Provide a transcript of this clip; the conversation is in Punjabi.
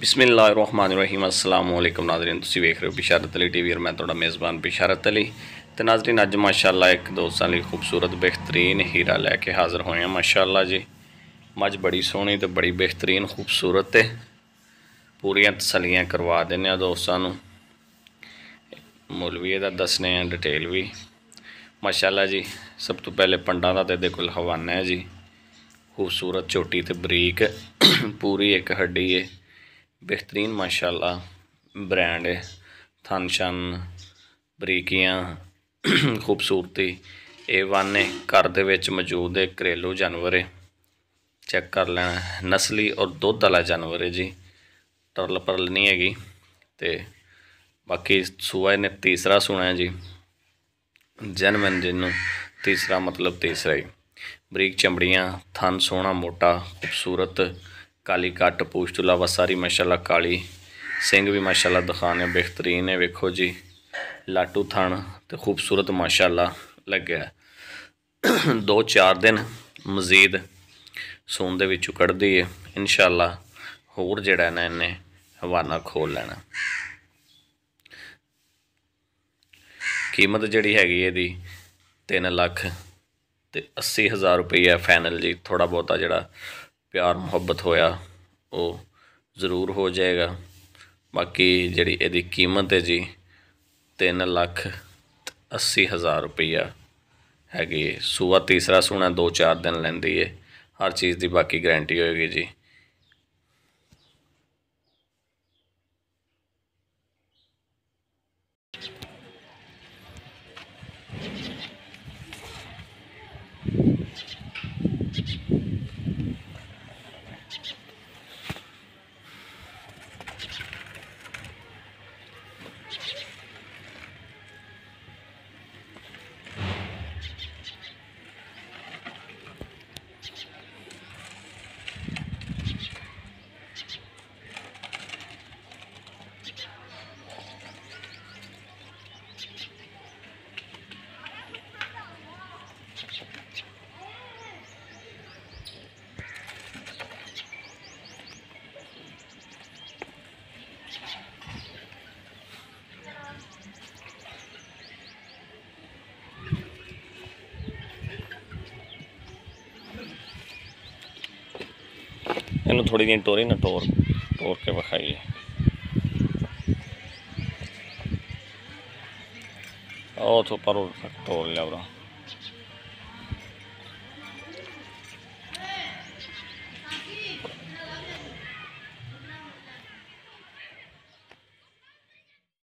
ਬਿਸਮਿਲ੍ਲਾਹਿਰਰਹਿਮਾਨਿਰਰਹੀਮ, ਅਸਲਾਮ ਵਾਲੇਕੁਮ ਨਾਜ਼ਰੀਨ, ਤੁਸੀਂ ਵੇਖ ਰਹੇ ਹੋ ਬਿਸ਼ਾਰਤ ਅਲੀ ਟੀਵੀ ਔਰ ਮੈਂ ਤੁਹਾਡਾ ਮੇਜ਼ਬਾਨ ਬਿਸ਼ਾਰਤ ਅਲੀ। ਤੇ ਨਾਜ਼ਰੀਨ, ਅੱਜ ਮਾਸ਼ਾਅੱਲਾ ਇੱਕ ਦੋਸਤਾਂ ਲਈ ਖੂਬਸੂਰਤ, ਬਿਹਤਰੀਨ ਹੀਰਾ ਲੈ ਕੇ ਹਾਜ਼ਰ ਹੋਏ ਹਾਂ, ਮਾਸ਼ਾਅੱਲਾ ਜੀ। ਮੱਝ ਬੜੀ ਸੋਹਣੀ ਤੇ ਬੜੀ ਬਿਹਤਰੀਨ, ਖੂਬਸੂਰਤ ਤੇ ਪੂਰੀਆਂ ਤਸੱਲੀਆਂ ਕਰਵਾ ਦਿੰਦੇ ਆ ਦੋਸਤਾਂ ਨੂੰ। ਮੁੱਲ ਵੀ ਇਹਦਾ ਦੱਸਨੇ ਆ ਡਿਟੇਲ ਵੀ। ਮਾਸ਼ਾਅੱਲਾ ਜੀ, ਸਭ ਤੋਂ ਪਹਿਲੇ ਪੰਡਾਂ ਦਾ ਤੇ ਇਹਦੇ ਕੋਲ ਹਵਾਨਾ ਹੈ ਜੀ। ਖੂਬਸੂਰਤ ਛੋਟੀ ਤੇ ਬਰੀਕ, ਪੂਰੀ ਇੱਕ ਹੱਡੀ ਹੈ ਬਿਹਤਰੀਨ ਮਾਸ਼ਾਅੱਲਾ ਬ੍ਰਾਂਡ ਹੈ। ਥਨ ਸ਼ਨ ਬਰੀਕੀਆਂ, ਖੂਬਸੂਰਤੀ, ਇਹ ਵਨ ਘਰ ਦੇ ਵਿੱਚ ਮੌਜੂਦ ਹੈ, ਘਰੇਲੂ ਜਾਨਵਰ ਹੈ। ਚੈੱਕ ਕਰ ਲੈਣਾ, ਨਸਲੀ ਔਰ ਦੁੱਧ ਵਾਲਾ ਜਾਨਵਰ ਹੈ ਜੀ। ਤਰਲ ਪਰਲ ਨਹੀਂ ਹੈਗੀ ਤੇ ਬਾਕੀ ਸੂਆ ਇਹਨੇ ਤੀਸਰਾ ਸੁਣਾ ਹੈ ਜੀ। ਜਨਮਨ ਜਿਹਨੂੰ ਤੀਸਰਾ ਮਤਲਬ ਤੀਸਰਾ ਹੀ। ਬਰੀਕ ਚਮੜੀਆਂ, ਥਨ ਸੋਹਣਾ, ਮੋਟਾ, ਖੂਬਸੂਰਤ ਕਾਲੀ ਕੱਟ, ਪੂਛ ਤੋਂ ਇਲਾਵਾ ਸਾਰੀ ਮਾਸ਼ਾਅੱਲਾ ਕਾਲੀ। ਸਿੰਘ ਵੀ ਮਾਸ਼ਾਅੱਲਾ ਦਿਖਾਣੇ ਬਿਹਤਰੀਨ ਹੈ, ਵੇਖੋ ਜੀ। ਲਾਟੂ ਥਣ ਤੇ ਖੂਬਸੂਰਤ ਮਾਸ਼ਾਅੱਲਾ ਲੱਗਿਆ। ਦੋ ਚਾਰ ਦਿਨ ਮਜ਼ੀਦ ਸੂਨ ਦੇ ਵਿੱਚੋਂ ਕੱਢਦੀ ਹੈ ਇਨਸ਼ਾਅੱਲਾ ਹੋਰ ਜਿਹੜਾ ਨਾ ਇਹਨੇ ਹਵਾਨਾ ਖੋਲ ਲੈਣਾ। ਕੀਮਤ ਜਿਹੜੀ ਹੈਗੀ ਇਹਦੀ 3 ਲੱਖ ਤੇ 80 ਹਜ਼ਾਰ ਰੁਪਈਆ ਫਾਈਨਲ ਜੀ। ਥੋੜਾ ਬਹੁਤਾ ਜਿਹੜਾ ਪਿਆਰ ਮੁਹੱਬਤ ਹੋਇਆ, ਉਹ ਜ਼ਰੂਰ ਹੋ ਜਾਏਗਾ। ਬਾਕੀ ਜਿਹੜੀ ਇਹਦੀ ਕੀਮਤ ਹੈ ਜੀ 3 ਲੱਖ 80 ਹਜ਼ਾਰ ਰੁਪਈਆ ਹੈਗੀ ਸੂਆ ਤੀਸਰਾ ਸੂਣਾ 2-4 ਦਿਨ ਲੈਂਦੀ ਹੈ। ਹਰ ਚੀਜ਼ ਦੀ ਬਾਕੀ ਗਾਰੰਟੀ ਹੋਏਗੀ ਜੀ। ਇਹਨੂੰ ਥੋੜੀ ਜਿਹੀ ਟੋਰੀ ਨਾ ਟੋਰ ਟੋਰ ਕੇ ਵਿਖਾਈਏ ਉਹ ਤੋਂ ਪਰੋਂ ਟੋਰ ਲਿਆ ਉਹਦਾ